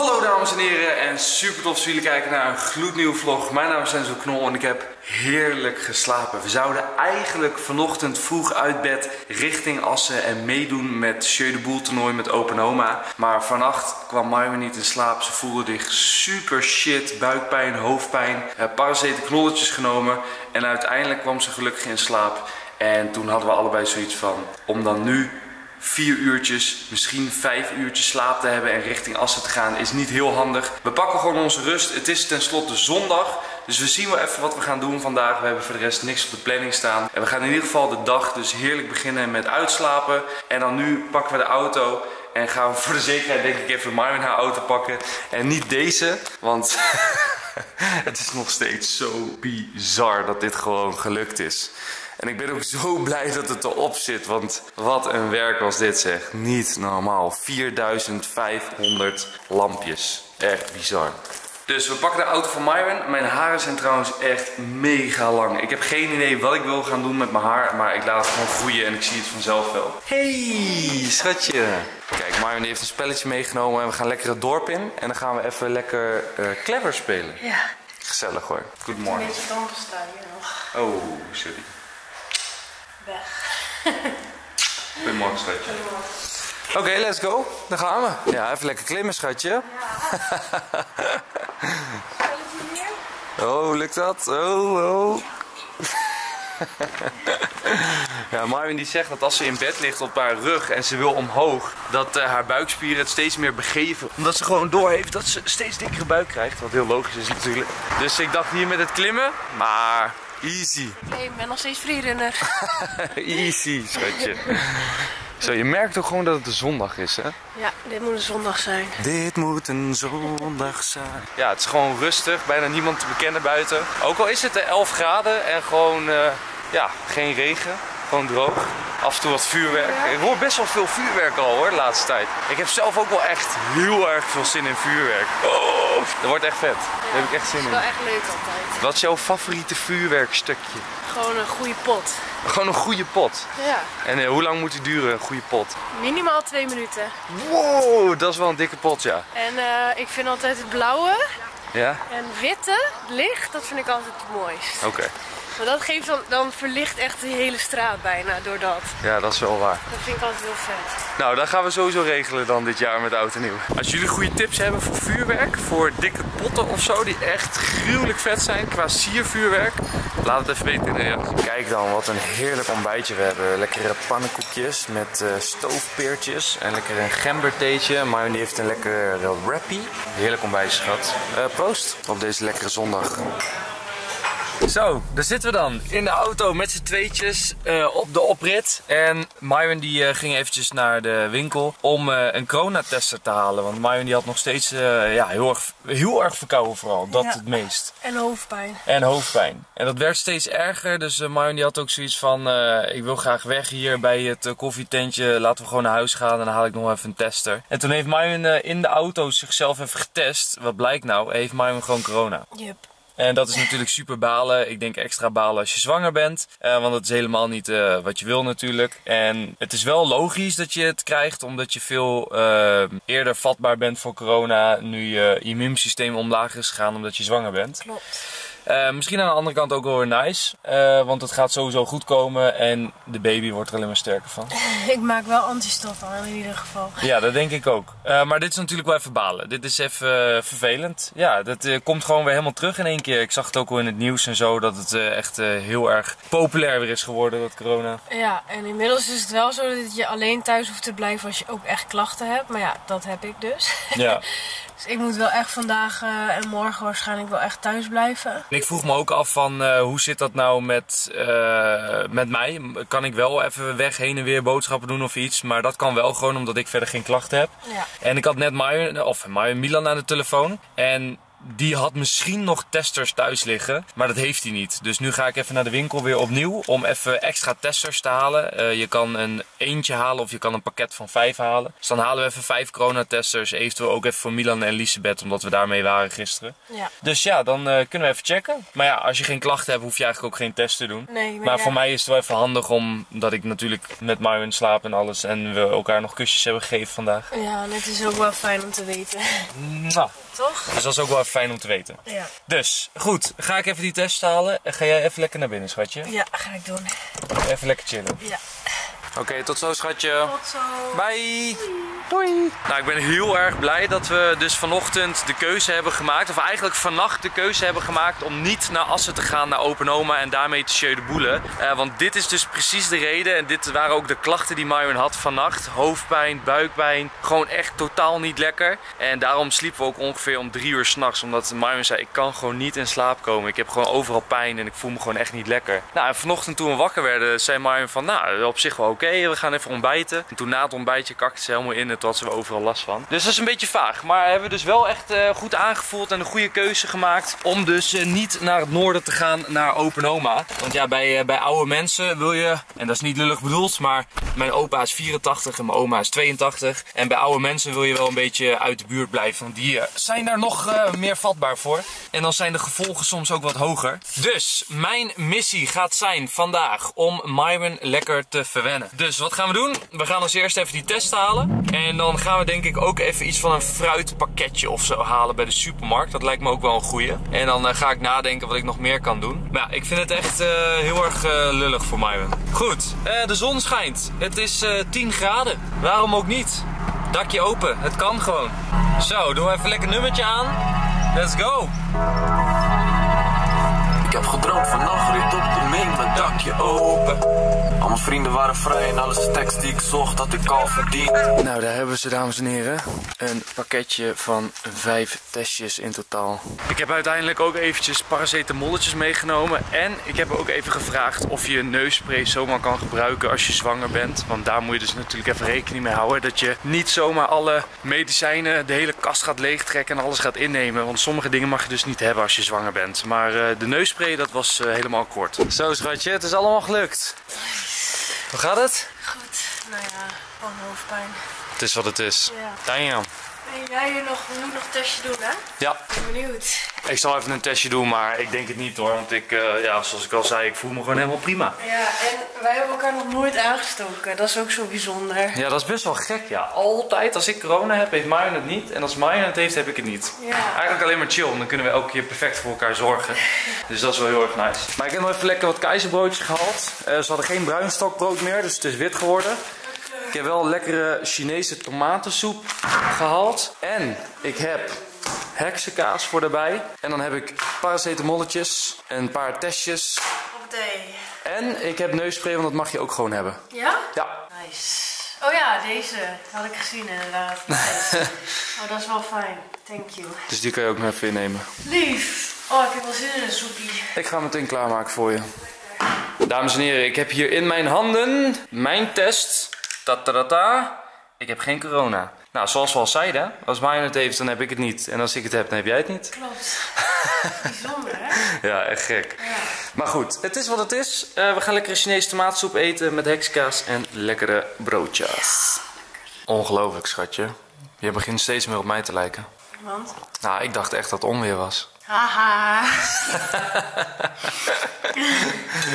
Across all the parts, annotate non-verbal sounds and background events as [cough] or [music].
Hallo dames en heren en super tof dat jullie kijken naar een gloednieuwe vlog. Mijn naam is Enzo Knol en ik heb heerlijk geslapen. We zouden eigenlijk vanochtend vroeg uit bed richting Assen en meedoen met Jeu de Boel toernooi met Open Oma. Maar vannacht kwam Marjorie niet in slaap. Ze voelde zich super shit, buikpijn, hoofdpijn, paraceten knolletjes genomen. En uiteindelijk kwam ze gelukkig in slaap. En toen hadden we allebei zoiets van, om dan nu vier uurtjes, misschien vijf uurtjes slaap te hebben en richting Assen te gaan is niet heel handig. We pakken gewoon onze rust. Het is tenslotte zondag. Dus we zien wel even wat we gaan doen vandaag. We hebben voor de rest niks op de planning staan. En we gaan in ieder geval de dag dus heerlijk beginnen met uitslapen. En dan nu pakken we de auto. En gaan we voor de zekerheid denk ik even Marvin haar auto pakken. En niet deze, want [laughs] het is nog steeds zo bizar dat dit gewoon gelukt is. En ik ben ook zo [laughs] blij dat het erop zit, want wat een werk was dit zeg. Niet normaal. 4500 lampjes. Echt bizar. Dus we pakken de auto van Myron. Mijn haren zijn trouwens echt mega lang. Ik heb geen idee wat ik wil gaan doen met mijn haar. Maar ik laat het gewoon groeien en ik zie het vanzelf wel. Hey, schatje. Kijk, Myron heeft een spelletje meegenomen en we gaan lekker het dorp in. En dan gaan we even lekker uh, clever spelen. Ja. Gezellig hoor. Good morning. Een beetje tandpasta hier nog. Oh, sorry. Weg. Goedemorgen, schatje. Oké, let's go. Dan gaan we. Ja, even lekker klimmen, schatje. oh, lukt dat? Oh, oh. ja, Marvin die zegt dat als ze in bed ligt op haar rug en ze wil omhoog, dat uh, haar buikspieren het steeds meer begeven. Omdat ze gewoon doorheeft dat ze steeds dikkere buik krijgt. Wat heel logisch is natuurlijk. Dus ik dacht hier met het klimmen, maar easy. Nee, ik ben nog steeds freerunner. [laughs] easy, schatje. Zo, je merkt ook gewoon dat het een zondag is, hè? Ja, dit moet een zondag zijn. Dit moet een zondag zijn. Ja, het is gewoon rustig, bijna niemand te bekennen buiten. Ook al is het 11 graden en gewoon, uh, ja, geen regen. Gewoon droog. Af en toe wat vuurwerk. Ik hoor best wel veel vuurwerk al hoor, de laatste tijd. Ik heb zelf ook wel echt heel erg veel zin in vuurwerk. Oh, dat wordt echt vet. Daar heb ik echt zin in. Dat is wel echt leuk altijd. Wat is jouw favoriete vuurwerkstukje? Gewoon een goede pot. Gewoon een goede pot? Ja. En uh, hoe lang moet die duren, een goede pot? Minimaal twee minuten. Wow, dat is wel een dikke pot, ja. En uh, ik vind altijd het blauwe ja? en witte licht, dat vind ik altijd het mooist. Oké. Okay. Maar dat geeft dan, dan verlicht echt de hele straat bijna door dat. Ja, dat is wel waar. Dat vind ik altijd heel vet. Nou, dat gaan we sowieso regelen dan dit jaar met Oud en Nieuw. Als jullie goede tips hebben voor vuurwerk, voor dikke potten of zo, die echt gruwelijk vet zijn qua siervuurwerk, laat het even weten in de reactie. Kijk dan, wat een heerlijk ontbijtje we hebben. Lekkere pannenkoekjes met uh, stoofpeertjes en lekker een gembertheetje. Marjon heeft een lekker uh, wrappie. Heerlijk ontbijtje, schat. Uh, proost op deze lekkere zondag. Zo, daar zitten we dan in de auto met z'n tweetjes uh, op de oprit. En Myron die uh, ging eventjes naar de winkel om uh, een coronatester te halen. Want Myron die had nog steeds ja, heel, erg, heel erg verkouden vooral, dat ja. het meest. En hoofdpijn. En hoofdpijn. En dat werd steeds erger, dus Myron die had ook zoiets van, ik wil graag weg hier bij het koffietentje. Laten we gewoon naar huis gaan en dan haal ik nog even een tester. En toen heeft Myron in de auto zichzelf even getest. Wat blijkt nou? Heeft Myron gewoon corona. Yep. En dat is natuurlijk super balen. Ik denk extra balen als je zwanger bent. Uh, want dat is helemaal niet uh, wat je wil natuurlijk. En het is wel logisch dat je het krijgt. Omdat je veel uh, eerder vatbaar bent voor corona. Nu je immuunsysteem omlaag is gegaan omdat je zwanger bent. Klopt. Uh, misschien aan de andere kant ook wel weer nice. Uh, want het gaat sowieso goed komen en de baby wordt er alleen maar sterker van. [laughs] Ik maak wel antistoffen aan in ieder geval. Ja, dat denk ik ook. Uh, maar dit is natuurlijk wel even balen. Dit is even vervelend. Ja, dat komt gewoon weer helemaal terug in één keer. Ik zag het ook al in het nieuws en zo dat het echt heel erg populair weer is geworden, dat corona. Ja, en inmiddels is het wel zo dat je alleen thuis hoeft te blijven als je ook echt klachten hebt. Maar ja, dat heb ik dus. Ja. [laughs] Dus ik moet wel echt vandaag en morgen waarschijnlijk wel echt thuis blijven. Ik vroeg me ook af van uh, hoe zit dat nou met, uh, met mij? Kan ik wel even weg heen en weer boodschappen doen of iets? Maar dat kan wel gewoon omdat ik verder geen klachten heb. Ja. En ik had net Maya, of Maya Milan aan de telefoon. En die had misschien nog testers thuis liggen, maar dat heeft hij niet. Dus nu ga ik even naar de winkel weer opnieuw om even extra testers te halen. Eh, je kan een eentje halen of je kan een pakket van vijf halen. Dus dan halen we even vijf corona-testers, eventueel ook even voor Milan en Elisabeth, omdat we daarmee waren gisteren. Ja. Dus ja, dan eh, kunnen we even checken. Maar ja, als je geen klachten hebt, hoef je eigenlijk ook geen test te doen. Nee, maar, Maar ja, voor mij is het wel even handig omdat ik natuurlijk met Marvin slaap en alles. En we elkaar nog kusjes hebben gegeven vandaag. Ja, en het is ook wel fijn om te weten. Nou, Toch? dus dat is ook wel fijn om te weten. Ja. Dus, goed. Ga ik even die test halen. En Ga jij even lekker naar binnen, schatje? Ja, ga ik doen. Even lekker chillen. Ja. Oké, tot zo, schatje. Tot zo. Bye. Doei. Nou, ik ben heel erg blij dat we dus vanochtend de keuze hebben gemaakt. Of eigenlijk vannacht de keuze hebben gemaakt om niet naar Assen te gaan, naar Open Oma en daarmee te Jeu de Boele. Eh, want dit is dus precies de reden. En dit waren ook de klachten die Myron had vannacht. Hoofdpijn, buikpijn. Gewoon echt totaal niet lekker. En daarom sliepen we ook ongeveer om drie uur s'nachts. Omdat Myron zei, ik kan gewoon niet in slaap komen. Ik heb gewoon overal pijn en ik voel me gewoon echt niet lekker. Nou, en vanochtend toen we wakker werden, zei Myron van, nou, op zich wel oké. We gaan even ontbijten. En toen na het ontbijtje kakte ze helemaal in en toen had ze overal last van. Dus dat is een beetje vaag. Maar hebben we dus wel echt eh, goed aangevoeld en een goede keuze gemaakt. Om dus eh, niet naar het noorden te gaan, naar Open Oma. Want ja, bij, eh, bij oude mensen wil je, en dat is niet lullig bedoeld, maar mijn opa is 84 en mijn oma is 82. En bij oude mensen wil je wel een beetje uit de buurt blijven. Want die zijn daar nog meer vatbaar voor. En dan zijn de gevolgen soms ook wat hoger. Dus mijn missie gaat zijn vandaag om Myron lekker te verwennen. Dus wat gaan we doen? We gaan als eerst even die test halen. En dan gaan we denk ik ook even iets van een fruitpakketje of zo halen bij de supermarkt. Dat lijkt me ook wel een goeie. En dan eh, ga ik nadenken wat ik nog meer kan doen. Maar ja, ik vind het echt eh, heel erg eh, lullig voor Myron. Goed, de zon schijnt. Het is eh 10 graden. Waarom ook niet? Dakje open, het kan gewoon. Zo, doen we even lekker nummertje aan. Let's go! Ik heb gedroomd van de dakje open. Al mijn vrienden waren vrij en alle stacks die ik zocht had ik al verdiend. Nou, daar hebben ze, dames en heren. Een pakketje van vijf testjes in totaal. Ik heb uiteindelijk ook eventjes paracetamolletjes meegenomen. En ik heb ook even gevraagd of je neusspray zomaar kan gebruiken als je zwanger bent. Want daar moet je dus natuurlijk even rekening mee houden. Dat je niet zomaar alle medicijnen, de hele kast gaat leegtrekken en alles gaat innemen. Want sommige dingen mag je dus niet hebben als je zwanger bent. Maar eh, de neusspray, dat was eh, helemaal kort. Zo schatje, het is allemaal gelukt. Hoe gaat het? Goed. Nou ja, gewoon hoofdpijn. Het is wat het is. Ja. Damn. En jij nog, moet nog een testje doen, hè? Ja, Ik ben benieuwd. ik zal even een testje doen, maar ik denk het niet hoor. Want ik, eh, ja, zoals ik al zei, ik voel me gewoon helemaal prima. Ja, en wij hebben elkaar nog nooit aangestoken. Dat is ook zo bijzonder. Ja, dat is best wel gek, ja. Altijd als ik corona heb, heeft Marjan het niet. En als Marjan het heeft, heb ik het niet. Ja. Eigenlijk alleen maar chill, want dan kunnen we elke keer perfect voor elkaar zorgen. [laughs] Dus dat is wel heel erg nice. Maar ik heb nog even lekker wat keizerbroodjes gehaald. Eh, ze hadden geen bruinstokbrood meer, dus het is wit geworden. Ik heb wel lekkere Chinese tomatensoep gehaald. En ik heb heksenkaas voor daarbij. En dan heb ik paracetamolletjes, een paar testjes. Op day. En ik heb neusspray, want dat mag je ook gewoon hebben. Ja? Ja, Nice. Oh ja, deze had ik gezien inderdaad. [laughs] Oh, dat is wel fijn. Thank you. dus die kan je ook nog even innemen. Lief. Oh, ik heb wel zin in een soepie. Ik ga hem meteen klaarmaken voor je. Dames en heren, ik heb hier in mijn handen mijn test. Ta-ta-ta-ta. Ik heb geen corona. Nou, zoals we al zeiden, als Marjan het heeft, dan heb ik het niet. En als ik het heb, dan heb jij het niet. Klopt. [laughs] Bijzonder, hè? Ja, echt gek. Ja. Maar goed, het is wat het is. Eh, we gaan lekkere Chinese tomaatsoep eten met hekskaas en lekkere broodjes. Ongelooflijk, schatje. Je begint steeds meer op mij te lijken. Want? Nou, ik dacht echt dat het onweer was. Haha. [laughs]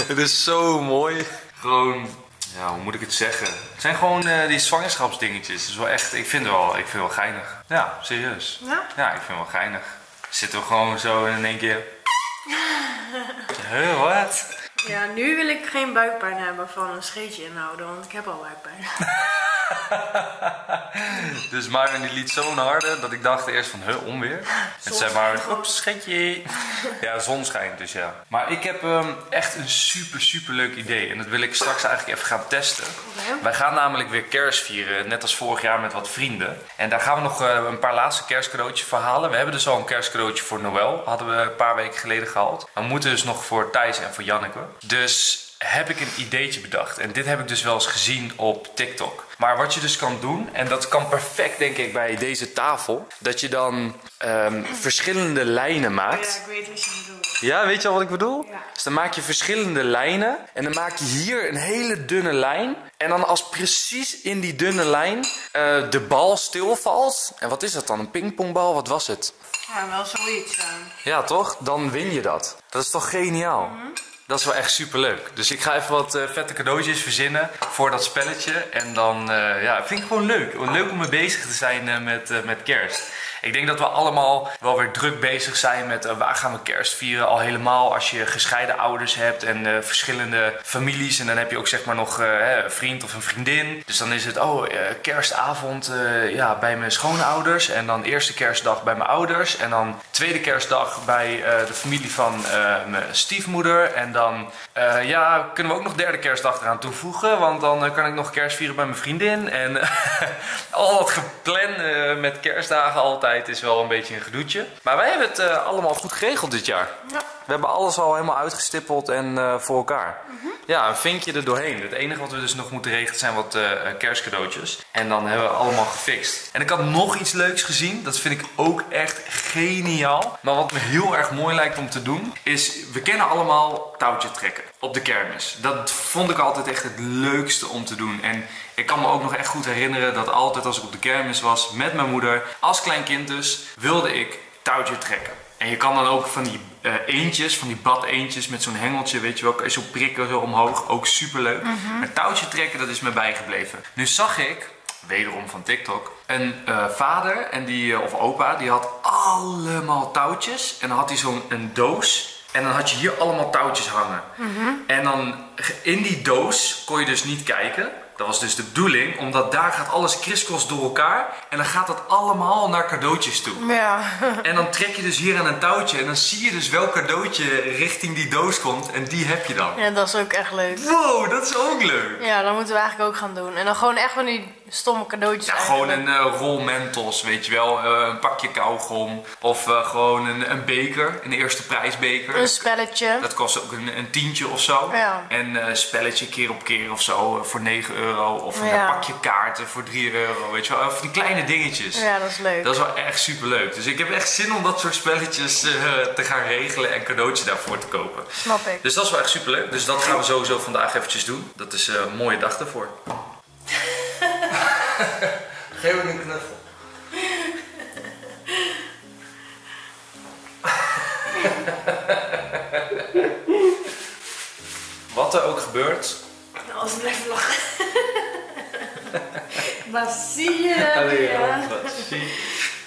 Het is zo mooi. Gewoon, ja, hoe moet ik het zeggen? Het zijn gewoon eh, die zwangerschapsdingetjes. Het is wel echt, ik vind het wel, ik vind het wel geinig. Ja, serieus. Ja? Ja, ik vind het wel geinig. Zitten we gewoon zo in één keer. [laughs] Huh, wat? Ja, nu wil ik geen buikpijn hebben van een scheetje inhouden, want ik heb al buikpijn. [laughs] [laughs] Dus Marvin die liet zo'n harde dat ik dacht eerst van, huh, onweer? En zei Marvin, [laughs] oeps, schetje. [laughs] Ja, zon schijnt dus ja. Maar ik heb ehm, echt een super, super leuk idee. En dat wil ik straks eigenlijk even gaan testen. Wij gaan namelijk weer kerst vieren, net als vorig jaar met wat vrienden. En daar gaan we nog eh, een paar laatste kerstcadeautjes voor halen. We hebben dus al een kerstcadeautje voor Noël, hadden we een paar weken geleden gehaald. Maar we moeten dus nog voor Thijs en voor Janneke. Dus heb ik een ideetje bedacht. En dit heb ik dus wel eens gezien op TikTok. Maar wat je dus kan doen, en dat kan perfect denk ik bij deze tafel, dat je dan ehm, verschillende lijnen Ja, maakt. ik weet wat je bedoelt. Ja, weet je al wat ik bedoel? Ja. Dus dan maak je verschillende lijnen en dan maak je hier een hele dunne lijn. En dan als precies in die dunne lijn eh, de bal stilvalt. En wat is dat dan? Een pingpongbal? Wat was het? Ja, wel zoiets dan. Ja, toch? Dan win je dat. Dat is toch geniaal? Dat is wel echt super leuk. Dus ik ga even wat eh, vette cadeautjes verzinnen voor dat spelletje. En dan eh, ja, vind ik gewoon leuk. Leuk om mee bezig te zijn eh, met, met kerst. Ik denk dat we allemaal wel weer druk bezig zijn met eh, waar gaan we kerst vieren. Al helemaal als je gescheiden ouders hebt en eh, verschillende families. En dan heb je ook zeg maar nog eh, een vriend of een vriendin. Dus dan is het, oh, kerstavond ja, bij mijn schoonouders. En dan eerste kerstdag bij mijn ouders. En dan tweede kerstdag bij de familie van mijn stiefmoeder. En dan ja, kunnen we ook nog derde kerstdag eraan toevoegen. Want dan kan ik nog kerst vieren bij mijn vriendin. En [laughs] al dat gepland met kerstdagen altijd is wel een beetje een gedoetje. Maar wij hebben het eh, allemaal goed geregeld dit jaar. Ja. We hebben alles al helemaal uitgestippeld en eh, voor elkaar. Ja, een vinkje er doorheen. Het enige wat we dus nog moeten regelen zijn wat eh, eh, kerstcadeautjes. En dan hebben we allemaal gefixt. En ik had nog iets leuks gezien. Dat vind ik ook echt geniaal. Maar wat me heel erg mooi lijkt om te doen, is we kennen allemaal touwtje trekken op de kermis. Dat vond ik altijd echt het leukste om te doen. En ik kan me ook nog echt goed herinneren dat altijd als ik op de kermis was met mijn moeder, als klein kind dus, wilde ik touwtje trekken. En je kan dan ook van die eh, eentjes, van die badeentjes met zo'n hengeltje, weet je wel, zo prikken zo omhoog. Ook super leuk. Maar touwtje trekken, dat is me bijgebleven. Nu zag ik, wederom van TikTok, een eh, vader en die, eh, of opa, die had allemaal touwtjes. En dan had hij zo'n een doos. En dan had je hier allemaal touwtjes hangen. En dan in die doos kon je dus niet kijken. Dat was dus de bedoeling, omdat daar gaat alles kriskros door elkaar. En dan gaat dat allemaal naar cadeautjes toe. Ja. En dan trek je dus hier aan een touwtje en dan zie je dus welk cadeautje richting die doos komt en die heb je dan. ja, dat is ook echt leuk. Wow, dat is ook leuk. Ja, dat moeten we eigenlijk ook gaan doen. En dan gewoon echt van die stomme cadeautjes. Ja, gewoon een eh, rol mentos, weet je wel. eh, een pakje kauwgom. Of eh, gewoon een, een beker, een eerste prijsbeker. Een spelletje. Dat kost ook een, een tientje of zo. Ja. En spelletje keer op keer of zo voor 9 euro. Of een Ja. pakje kaarten voor 3 euro, weet je wel. Of die kleine dingetjes. Ja, dat is leuk. Dat is wel echt super leuk. Dus ik heb echt zin om dat soort spelletjes te gaan regelen en cadeautjes daarvoor te kopen. Snap ik. Dus dat is wel echt super leuk. Dus dat gaan we sowieso vandaag eventjes doen. Dat is een mooie dag ervoor. Geef me een knuffel. Wat er ook gebeurt. Nou, als blijven lachen. [laughs] Wat zie je? ja.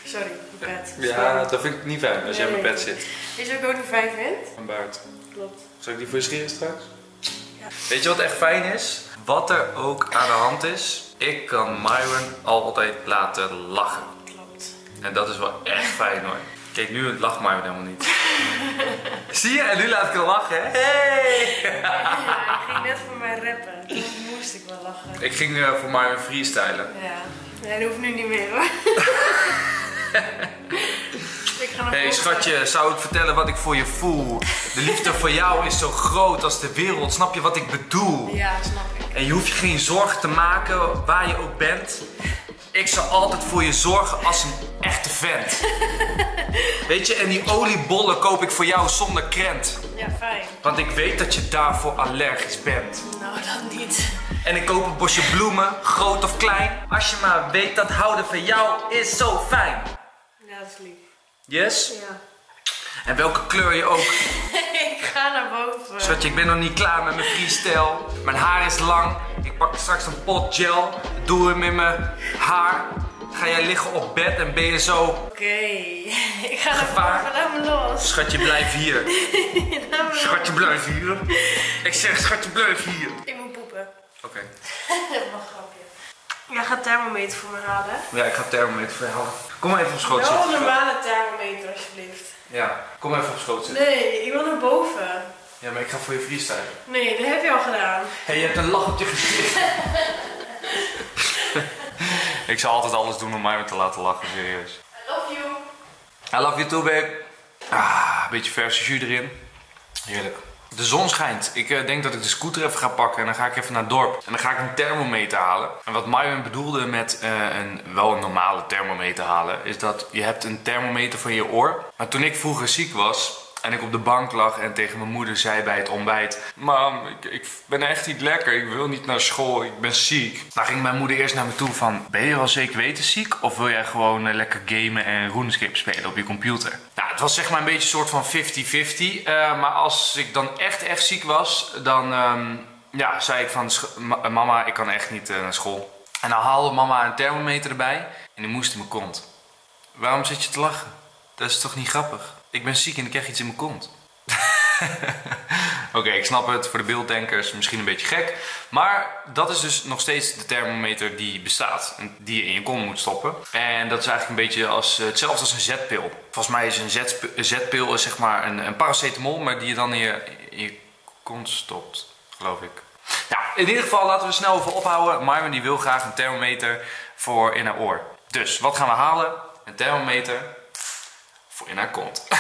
Sorry, mijn bed. Ja, dat vind ik niet fijn als jij in mijn bed zit. Is je ook ook niet fijn vindt? Van buiten. Klopt. Zal ik die voor je scheren straks? Weet je wat echt fijn is? Wat er ook aan de hand is, ik kan Myron altijd laten lachen. Klopt. En dat is wel echt fijn hoor. Kijk, nu lacht Myron helemaal niet. [laughs] Zie je? En nu laat ik hem lachen. hè? Hey! Ja, [laughs] ik ging net voor mij rappen. Toen moest ik wel lachen. Ik ging eh, voor Myron freestylen. Ja. Nee, dat hoeft nu niet meer hoor. [laughs] hey, schatje, zou ik vertellen wat ik voor je voel? De liefde voor jou is zo groot als de wereld. Snap je wat ik bedoel? Ja, snap ik. En je hoeft je geen zorgen te maken waar je ook bent. Ik zal altijd voor je zorgen als een echte vent. [laughs] Weet je, en die oliebollen koop ik voor jou zonder krent. Ja, fijn. Want ik weet dat je daarvoor allergisch bent. Nou, dat niet. En ik koop een bosje bloemen, groot of klein. Als je maar weet dat houden van jou is zo fijn. Ja, dat is lief. Yes? Ja. En welke kleur je ook. [laughs] ik ga naar boven. Schatje, ik ben nog niet klaar met mijn freestyle. Mijn haar is lang. Ik pak straks een pot gel. Doe hem in mijn haar. Ga jij liggen op bed en ben je zo... Oké. [laughs] ik ga naar boven. Laat me los. Schatje, blijf hier. [laughs] Schatje, blijf hier. Ik zeg, schatje, blijf hier. Ik moet poepen. Oké. Wat grapje. Jij gaat thermometer voor me halen. Ja, ik ga thermometer voor je halen. Kom maar even op schoot Wel een zitten. normale thermometer, alsjeblieft. Ja, kom even op schoot zitten. Nee, ik wil naar boven. Ja, maar ik ga voor je freestylen. Nee, dat heb je al gedaan. Hé, hey, je hebt een lach op je gezicht. [laughs] ik zal altijd alles doen om mij te laten lachen, serieus. I love you. I love you too, babe. Ah, een beetje verse jus erin. Heerlijk. De zon schijnt. Ik eh, denk dat ik de scooter even ga pakken en dan ga ik even naar het dorp. En dan ga ik een thermometer halen. En wat Myron bedoelde met eh, een, wel een normale thermometer halen, is dat je hebt een thermometer van je oor. Maar toen ik vroeger ziek was, en ik op de bank lag en tegen mijn moeder zei bij het ontbijt: Mam, ik, ik ben echt niet lekker. Ik wil niet naar school. Ik ben ziek. Dan ging mijn moeder eerst naar me toe van: Ben je wel zeker weten ziek? Of wil jij gewoon eh, lekker gamen en RuneScape spelen op je computer? Nou, het was zeg maar een beetje een soort van 50-50. Eh, maar als ik dan echt, echt ziek was, dan ehm, ja, zei ik van: "Sch- ma- Mama, ik kan echt niet eh, naar school. En dan haalde mama een thermometer erbij en die moest in mijn kont. Waarom zit je te lachen? Dat is toch niet grappig? Ik ben ziek en ik krijg iets in mijn kont. [laughs] Oké, ik snap het. Voor de beelddenkers misschien een beetje gek. Maar dat is dus nog steeds de thermometer die bestaat. En die je in je kont moet stoppen. En dat is eigenlijk een beetje als, eh, hetzelfde als een zetpil. Volgens mij is een, zetpil zeg maar een, een paracetamol, maar die je dan in je, in kont stopt. Geloof ik. Ja, in ieder geval laten we snel over ophouden. Marvin die wil graag een thermometer voor in haar oor. Dus wat gaan we halen? Een thermometer in haar kont. [laughs]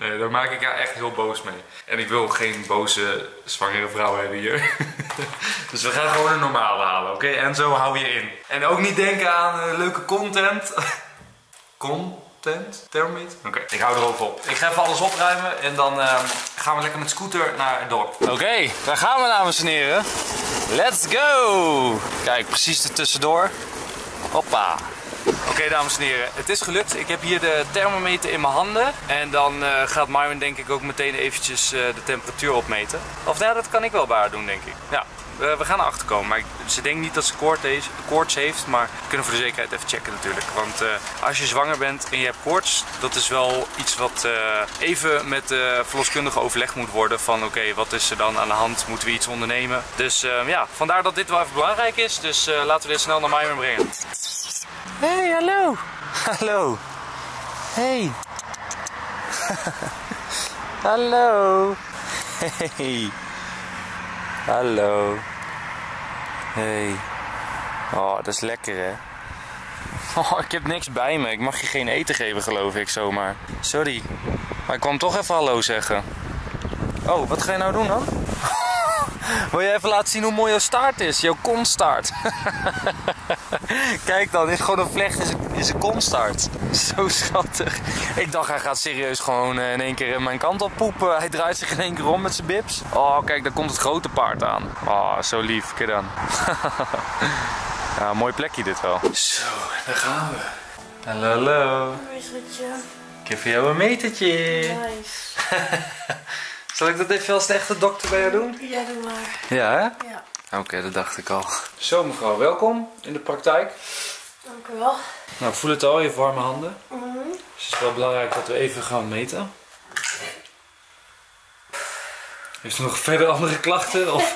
nee, daar maak ik haar echt heel boos mee. En ik wil geen boze zwangere vrouw hebben hier. [laughs] dus we gaan gewoon een normale halen, oké? En zo hou je in. En ook niet denken aan eh, leuke content. [laughs] Content? Thermometer? Oké, ik hou er op. Ik ga even alles opruimen en dan ehm, gaan we lekker met scooter naar het dorp. Oké, daar gaan we dames en heren. Let's go! Kijk, precies er tussendoor. Hoppa. Oké dames en heren, het is gelukt. Ik heb hier de thermometer in mijn handen. En dan eh, gaat Marvin denk ik ook meteen eventjes eh, de temperatuur opmeten. Of nou, dat kan ik wel bij haar doen denk ik. Ja, we, gaan erachter komen. Maar ze denkt niet dat ze koorts heeft, koorts heeft. Maar we kunnen voor de zekerheid even checken natuurlijk. Want eh, als je zwanger bent en je hebt koorts, dat is wel iets wat even met de verloskundige overleg moet worden. Van oké, wat is er dan aan de hand? Moeten we iets ondernemen? Dus ja, vandaar dat dit wel even belangrijk is. Dus laten we dit snel naar Marvin brengen. Hey, hallo. Hallo. Hey. [laughs] hallo. Hey. Hallo. Hey. Oh, dat is lekker hè. Oh, ik heb niks bij me. Ik mag je geen eten geven geloof ik zomaar. Sorry. Maar ik kwam toch even hallo zeggen. Oh, wat ga je nou doen dan? Wil je even laten zien hoe mooi jouw staart is? Jouw konstaart. Kijk dan, dit is gewoon een vlecht in zijn- in zijn konstaart. Zo schattig. Ik dacht hij gaat serieus gewoon eh, in één keer mijn kant op poepen. Hij draait zich in één keer om met zijn bips. Oh, kijk, daar komt het grote paard aan. Oh, zo lief. Kijk dan. [laughs] ja, mooi plekje dit wel. Zo, daar gaan we. Hallo, hallo. Hoi schatje. Ik heb voor jou een metertje. Nice. [laughs] Zal ik dat even als de echte dokter bij jou doen? Ja, doe maar. Ja, hè? Ja, Oké, dat dacht ik al. Zo mevrouw, welkom in de praktijk. dank u wel. Nou, ik voel het al, je warme handen. Mhm. Dus het is wel belangrijk dat we even gaan meten. Heeft u nog verder andere [laughs] klachten? Of?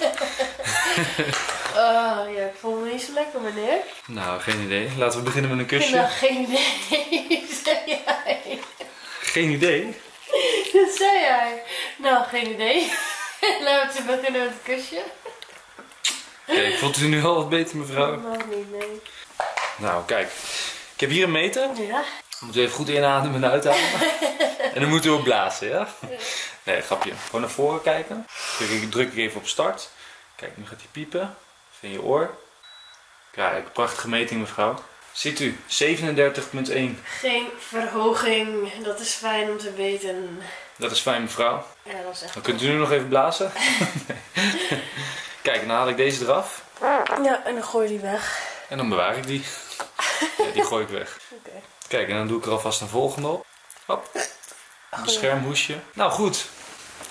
Ah, [laughs] ja, ik voel me niet zo lekker, meneer. Nou, geen idee. Laten we beginnen met een kusje. Nou, geen idee, [laughs] zei jij. Geen idee. [laughs] Dat zei hij. Nou, geen idee. [laughs] Laten we beginnen met een kusje. Kijk, voelt u nu al wat beter mevrouw? Nog niet, nee. Nou, kijk. Ik heb hier een meter. Ja? Moet u even goed inademen en uitademen. [laughs] en dan moet u ook blazen, ja? Nee, grapje. Gewoon naar voren kijken. Druk ik, druk ik even op start. Kijk, nu gaat hij piepen. Even in je oor. Kijk, prachtige meting mevrouw. Ziet u, 37,1. Geen verhoging. Dat is fijn om te weten. Dat is fijn mevrouw. Ja, dat is echt Dan kunt u nu nog even blazen. [laughs] Kijk, dan haal ik deze eraf. Ja, en dan gooi je die weg. En dan bewaar ik die. [laughs] Ja, die gooi ik weg. Oké. Kijk, en dan doe ik er alvast een volgende op. Hop. Een beschermhoesje. Nou goed.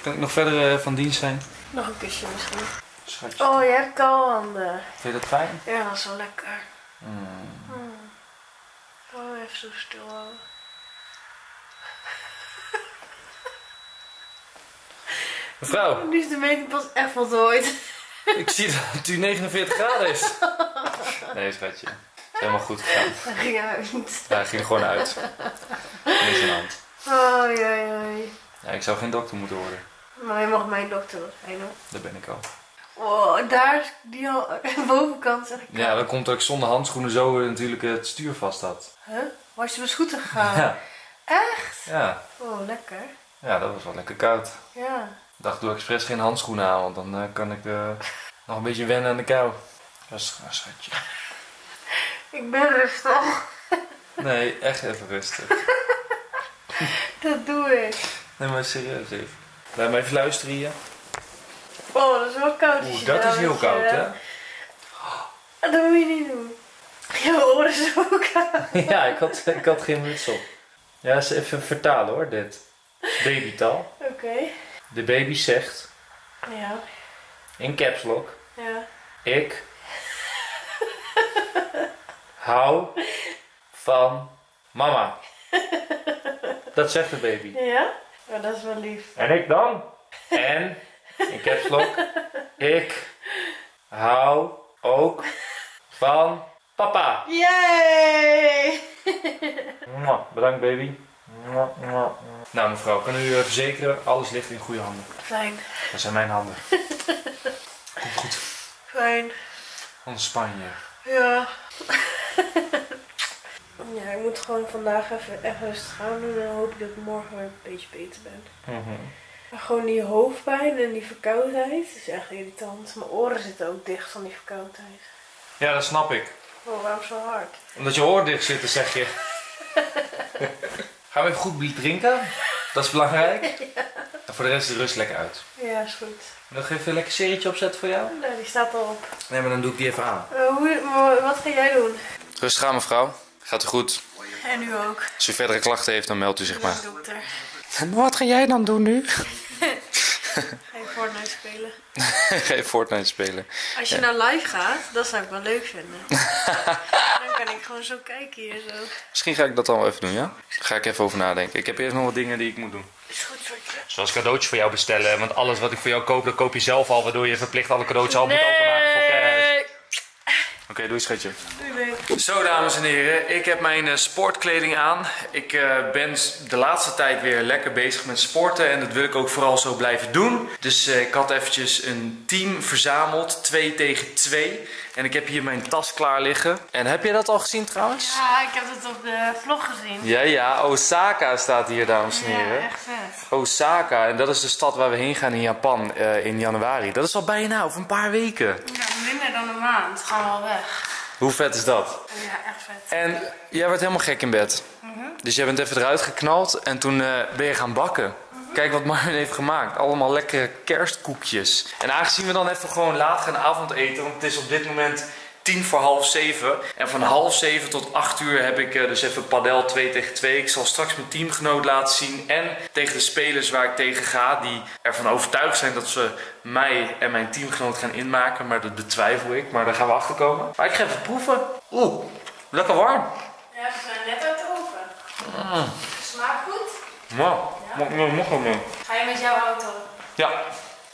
Kan ik nog verder eh, van dienst zijn? Nog een kusje misschien. Schatje. Oh, je hebt koude handen. Vind je dat fijn? Ja, dat is wel lekker. Mm. Even zo stil houden. Mevrouw, [laughs] Nu is de meting pas echt voltooid. ik zie dat het u 49 graden is. Nee, schatje. Het is helemaal goed gegaan. [laughs] Dat ging uit. Ja, hij ging gewoon uit. Niks de hand. Oh, jee, jee. Ja, ik zou geen dokter moeten worden. Maar je mag mijn dokter zijn hoor. Dat ben ik al. Oh, daar is die al, [laughs] bovenkant zeg ik. Ja, dat komt ik zonder handschoenen zo natuurlijk het stuur vast had. Huh? Was je bij scooter gegaan? Ja. Echt? Ja. Oh, lekker. Ja, dat was wel lekker koud. Ja. Ik dacht, doe expres geen handschoenen aan, want dan eh, kan ik eh, nog een beetje wennen aan de kou. Rustig schatje. [laughs] Ik ben rustig. Nee, echt even rustig. [laughs] Dat doe ik. Nee, maar serieus even. Laat me even luisteren hier. Oh, dat is wel koud. Oeh, dat is heel met koud, hè? Dat moet je niet doen. Je oren zijn ook koud. [laughs] Ja, ik had, ik had geen muts op. Ja, eens even vertalen hoor, dit. Babytaal. Oké. De baby zegt, Ja. in caps lock, Ja. ik hou van mama. Dat zegt de baby. Ja? Oh, dat is wel lief. En ik dan? En, in caps lock, ik hou ook van papa. Yay! Mwah, Bedankt baby. Mwah, mwah, mwah. Nou mevrouw, kan u verzekeren, alles ligt in goede handen. Fijn. Dat zijn mijn handen. Komt goed. Fijn. Van Spanje. Ja. ja, ik moet gewoon vandaag even, even rustig aan doen en dan hoop ik dat ik morgen weer een beetje beter ben. Maar gewoon die hoofdpijn en die verkoudheid is echt irritant. Mijn oren zitten ook dicht van die verkoudheid. Ja, dat snap ik. Oh, waarom zo hard? Omdat je oor dicht zitten, zeg je. Gaan we even goed bier drinken? Dat is belangrijk. [laughs] En voor de rest is de rust lekker uit. Ja, is goed. Nog even een lekker serietje opzetten voor jou? Nou, die staat al op. Nee, maar dan doe ik die even aan. Eh, hoe, maar wat ga jij doen? Rustig aan mevrouw. Gaat u goed. En nu ook. Als u verdere klachten heeft, dan meldt u zich maar. Dokter. En wat ga jij dan doen nu? Ga je Fortnite spelen? [laughs] Ga je Fortnite spelen? Als je naar live gaat, dat zou ik wel leuk vinden. [laughs] dan kan ik gewoon zo kijken hier zo. Misschien ga ik dat dan wel even doen, ja? Daar ga ik even over nadenken. Ik heb eerst nog wat dingen die ik moet doen. Is goed, Sortje. Zoals cadeautjes voor jou bestellen. Want alles wat ik voor jou koop, dat koop je zelf al. Waardoor je verplicht alle cadeautjes al moet openmaken voor. Oké, doei schatje. Doei. Zo dames en heren, ik heb mijn eh, sportkleding aan. Ik eh, ben de laatste tijd weer lekker bezig met sporten en dat wil ik ook vooral zo blijven doen. Dus eh, ik had eventjes een team verzameld, 2 tegen 2. En ik heb hier mijn tas klaar liggen. En heb je dat al gezien trouwens? Ja, ik heb het op de vlog gezien. Ja, ja, Osaka staat hier dames en Ja, heren. echt vet. Osaka, en dat is de stad waar we heen gaan in Japan eh, in januari. Dat is al bijna over een paar weken. Ja, minder dan een maand gaan we al weg. Hoe vet is dat? Ja, echt vet. En jij werd helemaal gek in bed. Dus jij bent even eruit geknald en toen eh, ben je gaan bakken. Kijk wat Marvin heeft gemaakt. Allemaal lekkere kerstkoekjes. En aangezien we dan even gewoon laat gaan avondeten, want het is op dit moment tien voor half zeven. En van half zeven tot acht uur heb ik eh, dus even padel 2 tegen 2. Ik zal straks mijn teamgenoot laten zien. En tegen de spelers waar ik tegen ga, die ervan overtuigd zijn dat ze mij en mijn teamgenoot gaan inmaken. Maar dat betwijfel ik. Maar daar gaan we achter komen. Maar ik ga even proeven. Oeh, lekker warm. Ja, we zijn net uit de oven. Smaakt goed? Ik nog wel mee? Ga je met jouw auto? Ja.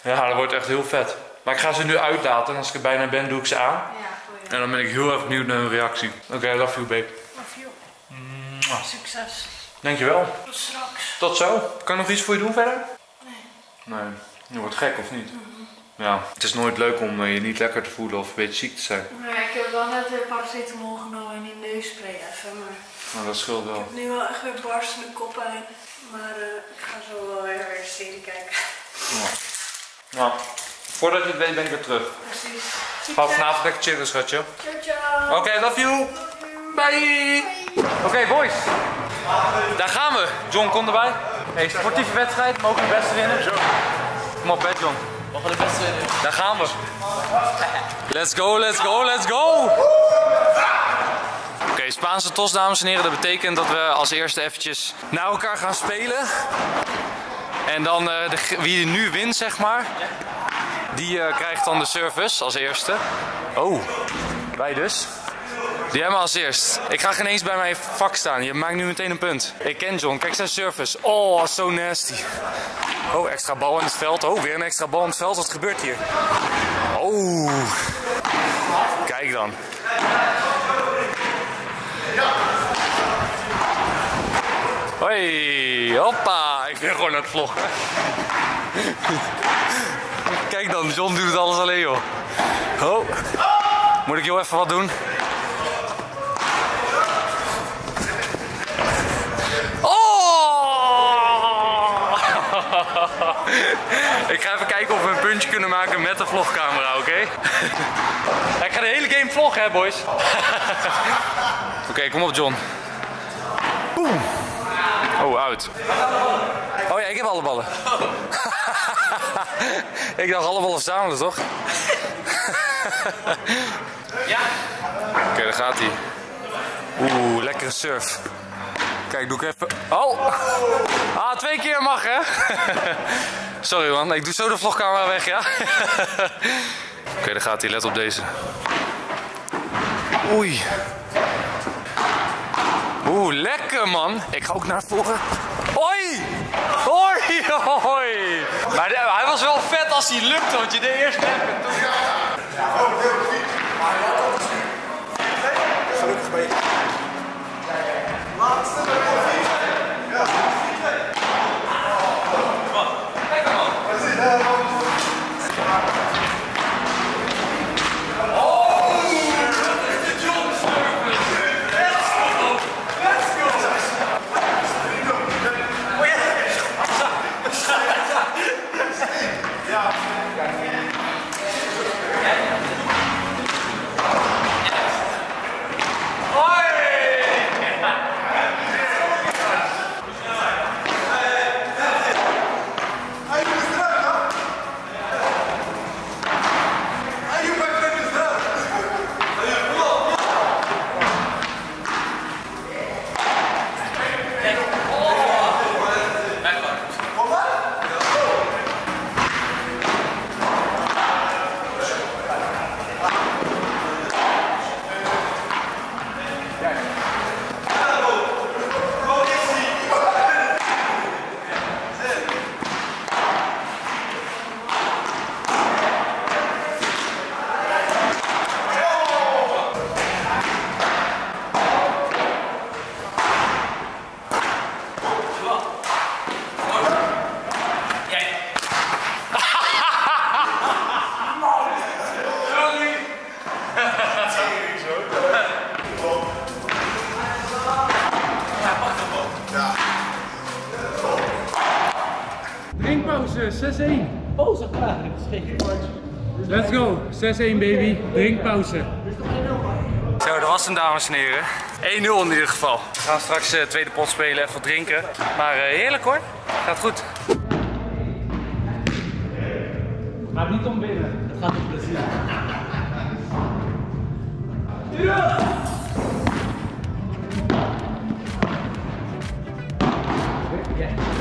Ja, dat wordt echt heel vet. Maar ik ga ze nu uitlaten en als ik er bijna ben, doe ik ze aan. Ja, goeie. En dan ben ik heel erg benieuwd naar hun reactie. Oké, love you babe. Love you. Succes. Dankjewel. Tot straks. Tot zo. Kan ik nog iets voor je doen verder? Nee. Nee. Je wordt gek of niet? Ja. Het is nooit leuk om eh, je niet lekker te voelen of een beetje ziek te zijn. Ja, ik heb wel net de paracetamol genomen neusspray even. Maar Maar dat scheelt wel. ik heb nu wel echt weer barstende koppijn. Maar eh, ik ga zo wel weer een serie kijken. Nou, voordat je het weet ben ik weer terug. Precies. Ga vanavond lekker chillen, schatje. Ciao, ciao. Oké, love you. Bye. Oké, boys. Daar gaan we. John, kom erbij. Hey, sportieve wedstrijd. Mogen we de beste winnen? Kom op, hè, John. Mogen we de beste winnen? Daar gaan we. Let's go, let's go, let's go. Spaanse tos, dames en heren. Dat betekent dat we als eerste eventjes naar elkaar gaan spelen. En dan eh, de, wie nu wint, zeg maar, die eh, krijgt dan de service als eerste. Oh, wij dus. Die hebben als eerst. Ik ga geen eens bij mijn vak staan. Je maakt nu meteen een punt. Ik ken John. Kijk zijn service. Oh, zo nasty. Oh, extra bal in het veld. Oh, weer een extra bal in het veld. Wat gebeurt hier? Oh. Kijk dan. Hoi, hoppa. Ik ben gewoon aan het vloggen. Kijk dan, John doet alles alleen, joh. Oh. Moet ik heel even wat doen? Oh! ik ga even kijken of we een puntje kunnen maken met de vlogcamera, oké? Ik ga de hele game vloggen, hè, boys? oké, kom op, John. Oeh. Oh, uit. Oh ja, ik heb alle ballen. [laughs] ik dacht alle ballen verzamelen, toch? ja. Oké, daar gaat hij. Oeh, lekkere surf. Kijk, doe ik even. Oh! Ah, twee keer mag, hè? [laughs] Sorry, man. Ik doe zo de vlogcamera weg, ja? [laughs] Oké, daar gaat hij. Let op deze. Oei. Oeh, lekker, man. Ik ga ook naar voren. Hoi! Hoi, hoi! Maar hij was wel vet als hij lukte, want je deed eerst net. Drinkpauze, 6-1 baby. Drinkpauze. Zo, dat was hem, dames en heren. 1-0 in ieder geval. We gaan straks de tweede pot spelen, even drinken. Maar eh, heerlijk hoor. Gaat goed. Gaat niet om binnen. Het gaat om plezier. Ren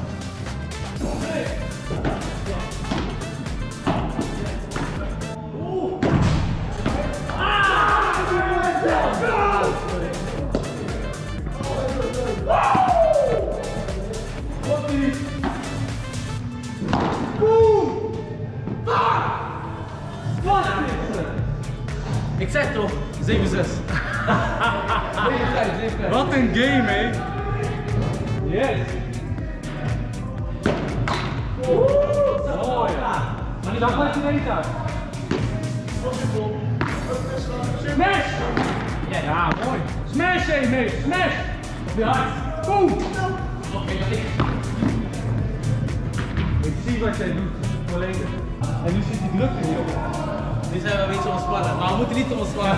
Ik zeg toch, 7-6. [laughs] Wat een game, hé. Yes. Mooi. Maar dat gaat je niet uit. Smash! Ja, ja, mooi. Smash, hé, mee. Smash! Hard. Boom! Oké, ik. Zie wat jij doet, volledig. En nu zit die druk er niet op. Nu zijn we een beetje ontspannen, maar we moeten niet ontspannen.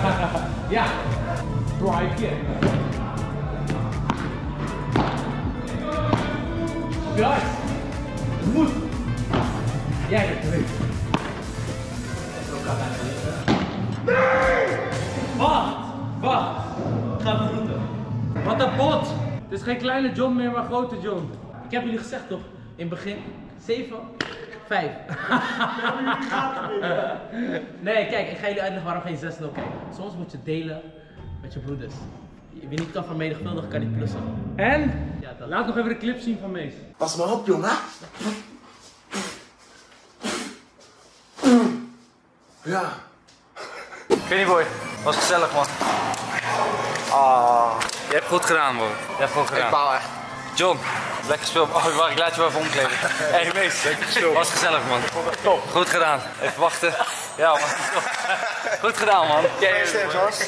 Ja. Try again. Guys, moet. Jij bent erin. Wacht, wacht. Ga begroeten. Wat een bot. Het is geen kleine John meer, maar grote John. Ik heb jullie gezegd toch, in het begin 7, 5. [laughs] nee, kijk, ik ga jullie uitleggen waarom geen 6-0 kijken. Soms moet je delen met je broeders. Wie niet kan vermenigvuldigen, kan niet plussen. En, dat. laat nog even de clip zien van Mees. Pas maar op, jongen. Ja. Kenny boy, was gezellig man. Ah, je hebt goed gedaan man. Je hebt goed gedaan. Ik baal echt. John, lekker speel. Oh, wacht, ik laat je wel even omkleden. Hé [laughs] hey, Mees, was gezellig man. Top. Goed gedaan. Even wachten. Ja man. [laughs] Goed gedaan man.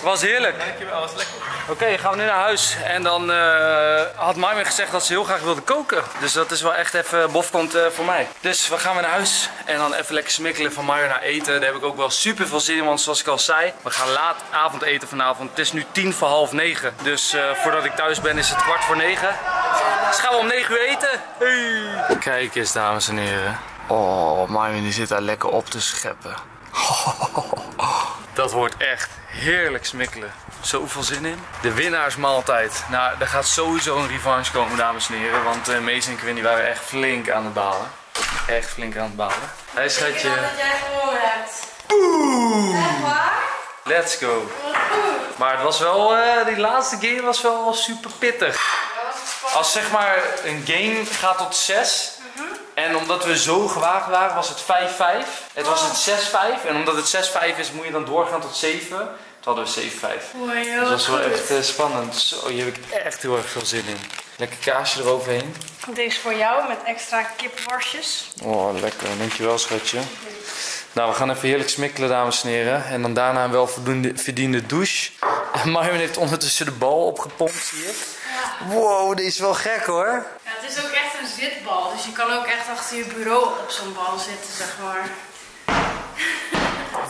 Was heerlijk. Dankjewel, was lekker. Oké, gaan we nu naar huis. En dan eh, had Maime gezegd dat ze heel graag wilde koken. Dus dat is wel echt even bofkont eh, voor mij. Dus we gaan weer naar huis. En dan even lekker smikkelen van Mario naar eten. Daar heb ik ook wel super veel zin in. Want zoals ik al zei, we gaan laat avondeten vanavond. Het is nu tien voor half negen. Dus eh, voordat ik thuis ben is het kwart voor negen. Dus gaan we om negen uur eten. Hey. Kijk eens dames en heren. Oh, Maime die zit daar lekker op te scheppen. [laughs] Dat wordt echt heerlijk smikkelen. Zoveel zin in. De winnaarsmaaltijd. Nou, er gaat sowieso een revanche komen, dames en heren. Want uh, Mees en Quinn waren echt flink aan het balen. Echt flink aan het balen. Hé, hey, schatje. dat jij gewonnen hebt. Echt waar? Let's go. Maar het was wel, eh, die laatste game was wel super pittig. Als zeg maar een game gaat tot 6. En omdat we zo gewaagd waren, was het 5-5. Het was het 6-5. En omdat het 6-5 is, moet je dan doorgaan tot 7. Hadden we 7-5. Mooi, heel Dus dat was wel echt eh, spannend. Zo, hier heb ik echt heel erg veel zin in. Lekker kaasje eroverheen. Deze voor jou met extra kipworstjes. Oh, lekker. Dankjewel, schatje. Nou, we gaan even heerlijk smikkelen, dames en heren. En dan daarna een wel verdiende douche. [laughs] En Marvin heeft ondertussen de bal opgepompt, zie je. Wow, dit is wel gek hoor. Ja, het is ook echt een zitbal. Dus je kan ook echt achter je bureau op zo'n bal zitten, zeg maar. [laughs]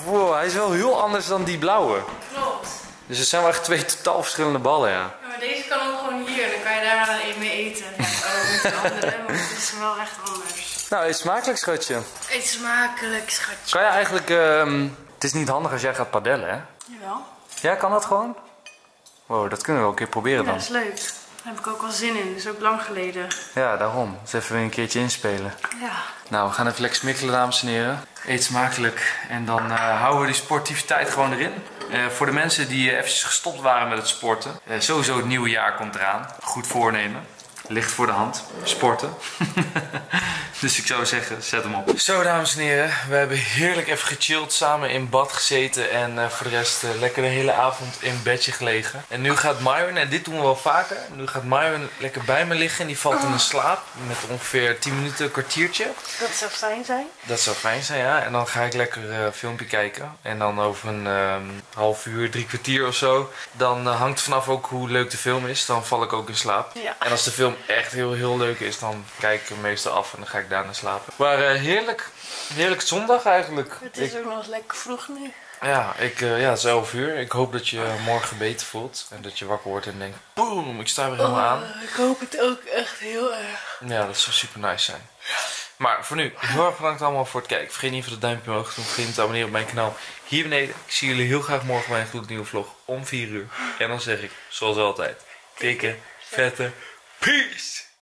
Wow, hij is wel heel anders dan die blauwe. Klopt. Dus het zijn wel echt twee totaal verschillende ballen, ja. Ja, maar deze kan ook gewoon hier. Dan kan je daar even mee eten. Ja, ook met de andere, maar het is wel echt anders. Nou, eet smakelijk, schatje. Eet smakelijk, schatje. Kan je eigenlijk... ehm, het is niet handig als jij gaat padellen, hè? Jawel. Ja, kan dat gewoon? Wow, dat kunnen we wel een keer proberen Ja, dan. dat is leuk. Daar heb ik ook wel zin in. Dat is ook lang geleden. Ja, daarom. Dus even weer een keertje inspelen. Ja. Nou, we gaan even lekker smikkelen, dames en heren. Eet smakelijk. En dan eh, houden we die sportiviteit gewoon erin. Eh, voor de mensen die uh, eventjes gestopt waren met het sporten. sowieso het nieuwe jaar komt eraan. Goed voornemen. Ligt voor de hand. Sporten. [laughs] [laughs] dus ik zou zeggen, zet hem op. Zo, dames en heren. We hebben heerlijk even gechilled. Samen in bad gezeten. En eh, voor de rest eh, lekker de hele avond in bedje gelegen. En nu gaat Myron, en dit doen we wel vaker. Nu gaat Myron lekker bij me liggen. En die valt in een slaap. Met ongeveer 10 minuten, een kwartiertje. Dat zou fijn zijn. Dat zou fijn zijn, ja. En dan ga ik lekker eh, een filmpje kijken. En dan over een ehm, half uur, drie kwartier of zo. Dan hangt vanaf ook hoe leuk de film is. Dan val ik ook in slaap. Ja. En als de film echt heel, heel leuk is, dan kijk ik er meestal af. En dan ga ik ik daarna slapen. Maar eh, heerlijk. Heerlijk zondag eigenlijk. Het is Ik- ook nog lekker vroeg nu. ja, ik, eh, ja, het is 11 uur. Ik hoop dat je morgen beter voelt. En dat je wakker wordt en denkt, boom, ik sta weer helemaal aan. Oh, ik hoop het ook echt heel erg. Ja, dat zou super nice zijn. Maar voor nu, heel erg bedankt allemaal voor het kijken. Vergeet niet even dat duimpje omhoog te doen. Vergeet niet te abonneren op mijn kanaal hier beneden. Ik zie jullie heel graag morgen bij een gloednieuwe vlog om 4 uur. En dan zeg ik, zoals altijd, dikke, vette peace!